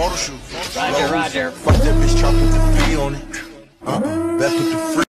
Roger, roger. Fuck that bitch, chop with the V on it. Uh-uh, with the the